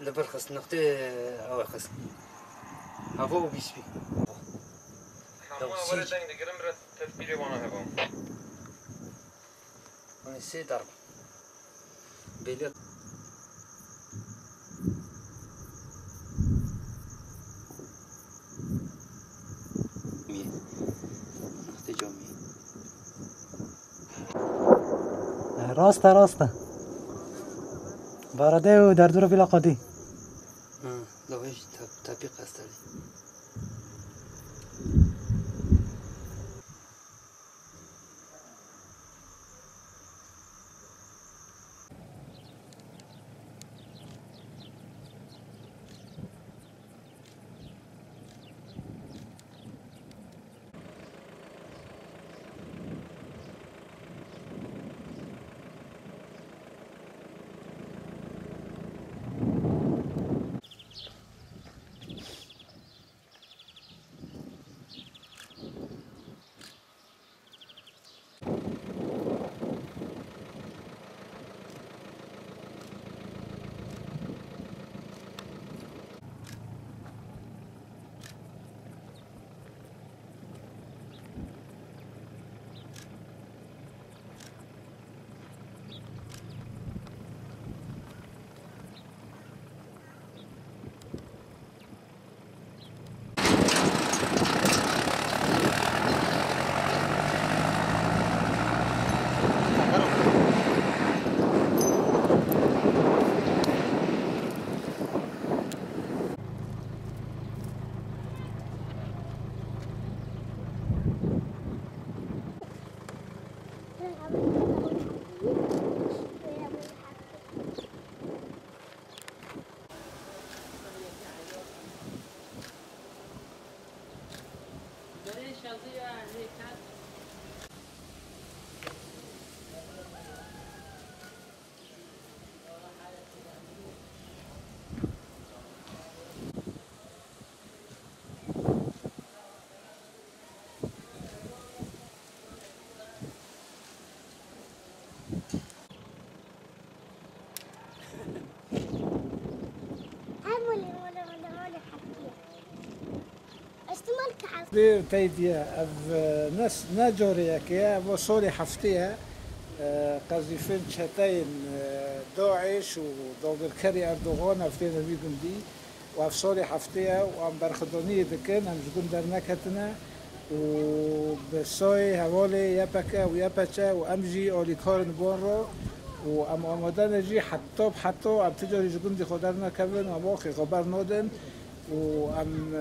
لبرخص نقطة أو خص. أنا سي ضرب نقطة جومي راسته راسته بارده و در دور بلا قادی لوحش تطبیق هست Azeitado. اشتمال كعب بي تيديا أف ناس ناجوريا كيا وصولي حفتيها قذيفين شتين داعش ودوغر كري أردوغان أفتين بيكم دي وف صولي حفتيها وأم برخدوني دكن هم جكون در نكتنا وبسوي هولي يبكا ويبكا وامجي أولي كورن بورو. وام آمادن جي حتى حتى أم تجاري جكون دي خودرنا كبن وام أخي خبر نودن. وام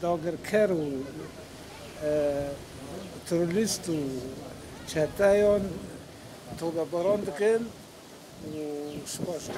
داگر کر و تروریست و چهتایان تو باران دکن و سپاس